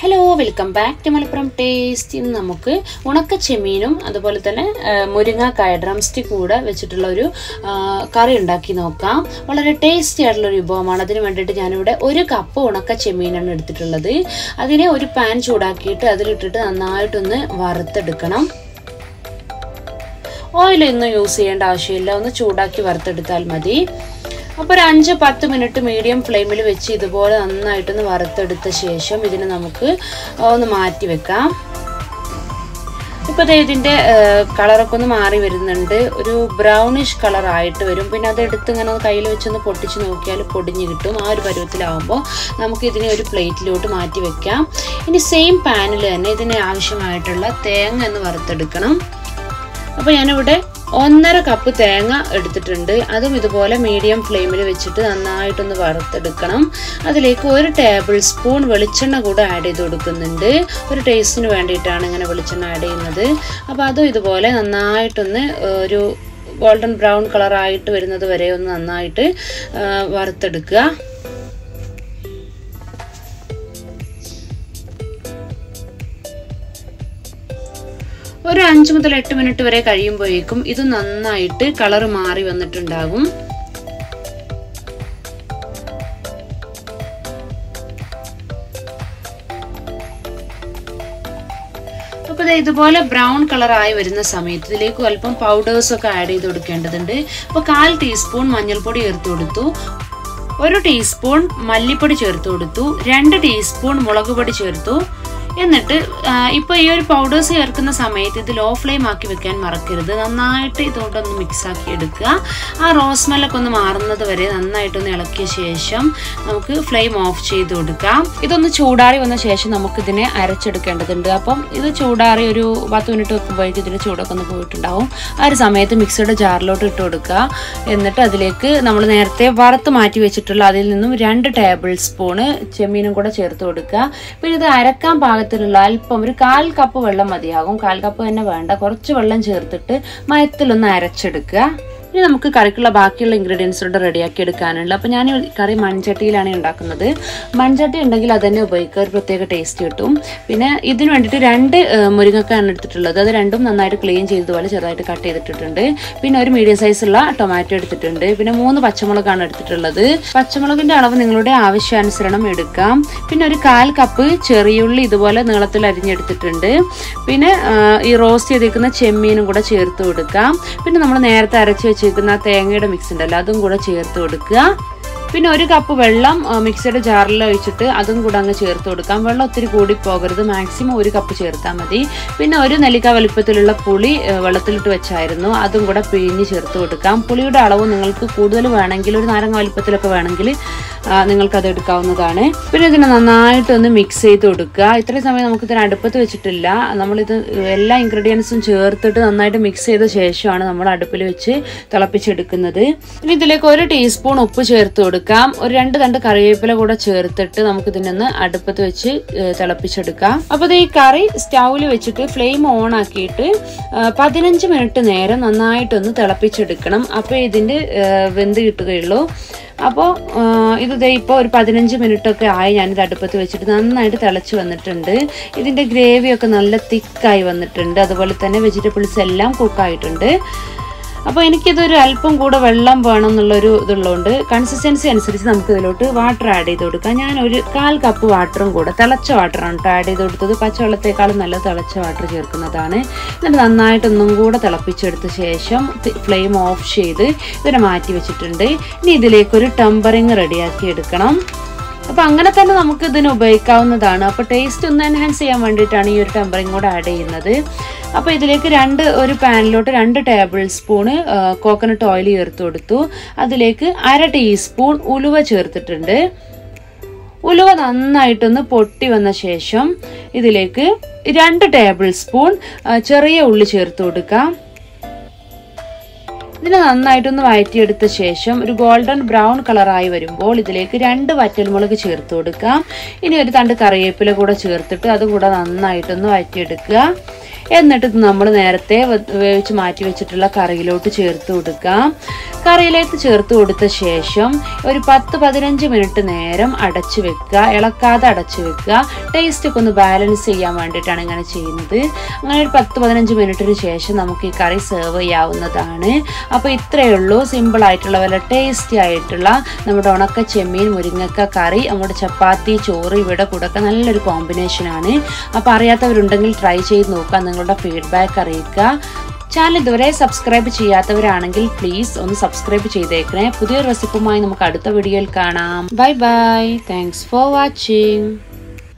Hello welcome back to Malappuram taste ഇന്ന് നമുക്ക് ഉണക്ക ചെമീനും അതുപോലെ തന്നെ മുരിങ്ങാക്കായ ഡ്രം സ്റ്റിക്ക് കൂടെ വെച്ചിട്ടുള്ള ഒരു കറി ഉണ്ടാക്കി നോക്കാം. വളരെ ടേസ്റ്റി ആയിട്ടുള്ള ഒരു വിഭവമാണ്. അതിന് വേണ്ടിയിട്ട് ഞാനിവിടെ ഒരു കപ്പ് ഉണക്ക ചെമ്മീനാണ് എടുത്തിട്ടുള്ളത്. അതിനെ ഒരു പാൻ ചൂടാക്കിയിട്ട് അതിലിട്ടിട്ട് നന്നായിട്ടൊന്ന് വറുത്തെടുക്കണം. ഓയിലൊന്നും യൂസ് ചെയ്യേണ്ട ആവശ്യമില്ല. ഒന്ന് ചൂടാക്കി വറുത്തെടുത്താൽ മതി. അപ്പോൾ ഒരു അഞ്ച് പത്ത് മിനിറ്റ് മീഡിയം ഫ്ലെയിമിൽ വെച്ച് ഇതുപോലെ നന്നായിട്ടൊന്ന് വറുത്തെടുത്ത ശേഷം ഇതിനെ നമുക്ക് ഒന്ന് മാറ്റി വെക്കാം. ഇപ്പോൾ ഇതിന്റെ കളറൊക്കെ ഒന്ന് മാറി വരുന്നുണ്ട്. ഒരു ബ്രൗണിഷ് കളർ ആയിട്ട് വരും. പിന്നെ അത് എടുത്ത് ഇങ്ങനെ കയ്യിൽ വെച്ചൊന്ന് പൊട്ടിച്ച് നോക്കിയാൽ പൊടിഞ്ഞ് കിട്ടും. ആ ഒരു പരുവത്തിലാവുമ്പോൾ നമുക്ക് ഇതിനെ ഒരു പ്ലേറ്റിലോട്ട് മാറ്റി വെക്കാം. ഇനി സെയിം പാനിൽ തന്നെ ഇതിന് ആവശ്യമായിട്ടുള്ള തേങ്ങ എന്ന് വറുത്തെടുക്കണം. അപ്പോൾ ഞാനിവിടെ ഒന്നര കപ്പ് തേങ്ങ എടുത്തിട്ടുണ്ട്. അതും ഇതുപോലെ മീഡിയം ഫ്ലെയിമിൽ വെച്ചിട്ട് നന്നായിട്ടൊന്ന് വറുത്തെടുക്കണം. അതിലേക്ക് ഒരു ടേബിൾ സ്പൂൺ വെളിച്ചെണ്ണ കൂടെ ആഡ് ചെയ്ത് കൊടുക്കുന്നുണ്ട്. ഒരു ടേസ്റ്റിന് വേണ്ടിയിട്ടാണ് ഇങ്ങനെ വെളിച്ചെണ്ണ ആഡ് ചെയ്യുന്നത്. അപ്പോൾ അതും ഇതുപോലെ നന്നായിട്ടൊന്ന് ഒരു ഗോൾഡൻ ബ്രൗൺ കളറായിട്ട് വരുന്നത് വരെ ഒന്ന് നന്നായിട്ട് വറുത്തെടുക്കുക. ഒരു അഞ്ച് മുതൽ എട്ട് മിനിറ്റ് വരെ കഴിയുമ്പോഴേക്കും ഇത് നന്നായിട്ട് കളർ മാറി വന്നിട്ടുണ്ടാകും. അപ്പോൾ ഇതുപോലെ ബ്രൗൺ കളർ ആയി വരുന്ന സമയത്ത് ഇതിലേക്ക് അല്പം പൗഡേഴ്സ് ഒക്കെ ആഡ് ചെയ്ത് കൊടുക്കേണ്ടതുണ്ട്. അപ്പോൾ കാൽ ടീസ്പൂൺ മഞ്ഞൾപ്പൊടി ചേർത്ത് കൊടുത്തു. ഒരു ടീസ്പൂൺ മല്ലിപ്പൊടി ചേർത്ത് കൊടുത്തു. രണ്ട് ടീസ്പൂൺ മുളക് പൊടി ചേർത്തു. എന്നിട്ട് ഇപ്പോൾ ഈ ഒരു പൗഡേഴ്സ് ചേർക്കുന്ന സമയത്ത് ഇത് ലോ ഫ്ലെയിം ആക്കി വെക്കാൻ മറക്കരുത്. നന്നായിട്ട് ഇതുകൊണ്ടൊന്ന് മിക്സ് ആക്കി എടുക്കുക. ആ റോസ് സ്മെല്ലൊക്കെ ഒന്ന് മാറുന്നത് വരെ നന്നായിട്ടൊന്ന് ഇളക്കിയ ശേഷം നമുക്ക് ഫ്ലെയിം ഓഫ് ചെയ്ത് കൊടുക്കാം. ഇതൊന്ന് ചൂടാറി വന്ന ശേഷം നമുക്ക് ഇതിനെ അരച്ചെടുക്കേണ്ടതുണ്ട്. അപ്പം ഇത് ചൂടാറി ഒരു പത്ത് മിനിറ്റ് വെക്കുമ്പോഴേക്കും ഇതിന്റെ ചൂടൊക്കെ ഒന്ന് പോയിട്ടുണ്ടാവും. ആ ഒരു സമയത്ത് മിക്സിയുടെ ജാറിലോട്ട് ഇട്ട് കൊടുക്കുക. എന്നിട്ട് അതിലേക്ക് നമ്മൾ നേരത്തെ വറുത്ത് മാറ്റി വെച്ചിട്ടുള്ള അതിൽ നിന്നും രണ്ട് ടേബിൾ സ്പൂണ് ചെമ്മീനും കൂടെ ചേർത്ത് കൊടുക്കുക. പിന്നെ ഇത് അരക്കാൻ പാകത്തിലുള്ള അല്പം ഒരു കാൽ കപ്പ് വെള്ളം മതിയാകും. കാൽ കപ്പ് തന്നെ വേണ്ട. കുറച്ച് വെള്ളം ചേർത്തിട്ട് മയത്തിലൊന്ന് അരച്ചെടുക്കുക. ഇനി നമുക്ക് കറിക്കുള്ള ബാക്കിയുള്ള ഇൻഗ്രീഡിയൻസോട് റെഡിയാക്കി എടുക്കാനുണ്ട്. അപ്പോൾ ഞാൻ കറി മൺചട്ടിയിലാണ് ഉണ്ടാക്കുന്നത്. മൺചട്ടി ഉണ്ടെങ്കിൽ അത് തന്നെ ഉപയോഗിക്കുക. ഒരു പ്രത്യേക ടേസ്റ്റ് കിട്ടും. പിന്നെ ഇതിന് വേണ്ടിയിട്ട് രണ്ട് മുരിങ്ങക്കാണ് എടുത്തിട്ടുള്ളത്. അത് രണ്ടും നന്നായിട്ട് ക്ലീൻ ചെയ്തതുപോലെ ചെറുതായിട്ട് കട്ട് ചെയ്തിട്ടിട്ടുണ്ട്. പിന്നെ ഒരു മീഡിയം സൈസുള്ള ടൊമാറ്റോ എടുത്തിട്ടുണ്ട്. പിന്നെ മൂന്ന് പച്ചമുളകാണ് എടുത്തിട്ടുള്ളത്. പച്ചമുളകിന്റെ അളവ് നിങ്ങളുടെ ആവശ്യാനുസരണം എടുക്കാം. പിന്നെ ഒരു കാൽ കപ്പ് ചെറിയുള്ളി ഇതുപോലെ നീളത്തിൽ അരിഞ്ഞെടുത്തിട്ടുണ്ട്. പിന്നെ ഈ റോസ്റ്റ് ചെയ്തിരിക്കുന്ന ചെമ്മീനും കൂടെ ചേർത്ത് കൊടുക്കാം. പിന്നെ നമ്മൾ നേരത്തെ അരച്ച് വെച്ചിരിക്കുന്ന ആ തേങ്ങയുടെ മിക്സ് ഉണ്ടല്ലോ അതും കൂടെ ചേർത്ത് കൊടുക്കുക. പിന്നെ ഒരു കപ്പ് വെള്ളം മിക്സിയുടെ ജാറിൽ ഒഴിച്ചിട്ട് അതും കൂടെ അങ്ങ് ചേർത്ത് കൊടുക്കാം. വെള്ളം ഒത്തിരി കൂടി പോകരുത്. മാക്സിമം ഒരു കപ്പ് ചേർത്താൽ മതി. പിന്നെ ഒരു നെല്ലിക്ക വലിപ്പത്തിലുള്ള പുളി വെള്ളത്തിലിട്ട് വെച്ചായിരുന്നു. അതും കൂടെ പിഴിഞ്ഞ് ചേർത്ത് കൊടുക്കാം. പുളിയുടെ അളവ് നിങ്ങൾക്ക് കൂടുതൽ വേണമെങ്കിൽ ഒരു നാരങ്ങ വലിപ്പത്തിലൊക്കെ വേണമെങ്കിൽ നിങ്ങൾക്കത് എടുക്കാവുന്നതാണ്. പിന്നെ ഇതിനെ നന്നായിട്ടൊന്ന് മിക്സ് ചെയ്ത് കൊടുക്കുക. ഇത്രയും സമയം നമുക്ക് ഇതിന് അടുപ്പത്ത് വെച്ചിട്ടില്ല. നമ്മളിത് എല്ലാ ഇൻഗ്രീഡിയൻസും ചേർത്തിട്ട് നന്നായിട്ട് മിക്സ് ചെയ്ത ശേഷമാണ് നമ്മൾ അടുപ്പിൽ വെച്ച് തിളപ്പിച്ചെടുക്കുന്നത്. ഇനി ഇതിലേക്ക് ഒരു ടീസ്പൂൺ ഉപ്പ് ചേർത്ത് കൊടുക്കാം. ഒരു രണ്ട് തണ്ട് കറിവേപ്പില കൂടെ ചേർത്തിട്ട് നമുക്ക് ഇതിനൊന്ന് അടുപ്പത്ത് വെച്ച് തിളപ്പിച്ചെടുക്കാം. അപ്പോൾ ഈ കറി സ്റ്റൗവിൽ വെച്ചിട്ട് ഫ്ലെയിം ഓൺ ആക്കിയിട്ട് പതിനഞ്ച് മിനിറ്റ് നേരം നന്നായിട്ടൊന്ന് തിളപ്പിച്ചെടുക്കണം. അപ്പോൾ ഇതിന്റെ വെന്ത് കിട്ടുകയുള്ളൂ. അപ്പോൾ ഇത് ഇപ്പോൾ ഒരു പതിനഞ്ച് മിനിറ്റ് ഒക്കെ ആയി ഞാനിത് അടുപ്പത്ത് വെച്ചിട്ട് നന്നായിട്ട് തിളച്ച് വന്നിട്ടുണ്ട്. ഇതിന്റെ ഗ്രേവിയൊക്കെ നല്ല തിക്കായി വന്നിട്ടുണ്ട്. അതുപോലെ തന്നെ വെജിറ്റബിൾസ് എല്ലാം കുക്കായിട്ടുണ്ട്. അപ്പോൾ എനിക്കിതൊരു അല്പം കൂടെ വെള്ളം വേണം എന്നുള്ളൊരു ഇതുള്ളതുകൊണ്ട് കൺസിസ്റ്റൻസി അനുസരിച്ച് നമുക്ക് ഇതിലോട്ട് വാട്ടർ ആഡ് ചെയ്ത് കൊടുക്കാം. ഞാൻ ഒരു കാൽ കപ്പ് വാട്ടറും കൂടെ തിളച്ച വാട്ടറാണ് കേട്ടോ ആഡ് ചെയ്ത് കൊടുത്തത്. പച്ചവെള്ളത്തേക്കാളും നല്ല തിളച്ച വാട്ടർ ചേർക്കുന്നതാണ്. എന്നിട്ട് നന്നായിട്ടൊന്നും കൂടെ തിളപ്പിച്ചെടുത്ത ശേഷം ഫ്ലെയിം ഓഫ് ചെയ്ത് ഇതിനെ മാറ്റി വെച്ചിട്ടുണ്ട്. ഇനി ഇതിലേക്കൊരു ടെമ്പറിങ് റെഡിയാക്കി എടുക്കണം. അപ്പോൾ അങ്ങനെ തന്നെ നമുക്ക് ഇതിന് ഉപയോഗിക്കാവുന്നതാണ്. അപ്പോൾ ടേസ്റ്റ് ഒന്ന് എൻഹാൻസ് ചെയ്യാൻ വേണ്ടിയിട്ടാണ് ഈ ഒരു ടെമ്പറിങ് കൂടെ ആഡ് ചെയ്യുന്നത്. അപ്പോൾ ഇതിലേക്ക് രണ്ട് ഒരു പാനിലോട്ട് രണ്ട് ടേബിൾ സ്പൂണ് കോക്കനട്ട് ഓയിൽ ചേർത്ത് കൊടുത്തു. അതിലേക്ക് അര ടീസ്പൂൺ ഉലുവ ചേർത്തിട്ടുണ്ട്. ഉലുവ നന്നായിട്ടൊന്ന് പൊട്ടി വന്ന ശേഷം ഇതിലേക്ക് രണ്ട് ടേബിൾ സ്പൂൺ ചെറിയ ഉള്ളി ചേർത്ത് കൊടുക്കാം. ഇതിനെ നന്നായിട്ടൊന്ന് വഴറ്റിയെടുത്ത ശേഷം ഒരു ഗോൾഡൻ ബ്രൗൺ കളറായി വരുമ്പോൾ ഇതിലേക്ക് രണ്ട് വറ്റൽമുളക് ചേർത്ത് കൊടുക്കാം. ഇനി ഒരു തണ്ട് കറിവേപ്പില കൂടെ ചേർത്തിട്ട് അതുകൂടെ നന്നായിട്ടൊന്ന് വഴറ്റിയെടുക്കുക. എന്നിട്ട് നമ്മൾ നേരത്തെ വേവിച്ച് മാറ്റി വെച്ചിട്ടുള്ള കറിയിലോട്ട് ചേർത്ത് കൊടുക്കാം. കറിയിലേക്ക് ചേർത്ത് കൊടുത്ത ശേഷം ഒരു പത്ത് പതിനഞ്ച് മിനിറ്റ് നേരം അടച്ചു വെക്കുക. ഇളക്കാതെ അടച്ചു വെക്കുക. ടേസ്റ്റ് ഒക്കെ ഒന്ന് ബാലൻസ് ചെയ്യാൻ വേണ്ടിയിട്ടാണ് ഇങ്ങനെ ചെയ്യുന്നത്. അങ്ങനെ ഒരു പത്ത് പതിനഞ്ച് മിനിറ്റിന് ശേഷം നമുക്ക് ഈ കറി സെർവ് ചെയ്യാവുന്നതാണ്. അപ്പോൾ ഇത്രയേ ഉള്ളൂ. സിമ്പിൾ ആയിട്ടുള്ള വല്ല ടേസ്റ്റി ആയിട്ടുള്ള നമ്മുടെ ഉണക്ക ചെമ്മീൻ മുരിങ്ങക്ക കറി നമ്മുടെ ചപ്പാത്തി ചോറ് ഇവിടെ കൂടെ നല്ലൊരു കോമ്പിനേഷനാണ് അപ്പോൾ അറിയാത്തവരുണ്ടെങ്കിൽ ട്രൈ ചെയ്ത് നോക്കുക നിങ്ങളുടെ ഫീഡ്ബാക്ക് അറിയിക്കുക. ചാനൽ ഇതുവരെ സബ്സ്ക്രൈബ് ചെയ്യാത്തവരാണെങ്കിൽ പ്ലീസ് ഒന്ന് സബ്സ്ക്രൈബ് ചെയ്തേക്കണേ. പുതിയ റെസിപ്പുമായി നമുക്ക് അടുത്ത വീഡിയോയിൽ കാണാം. Bye bye thanks for watching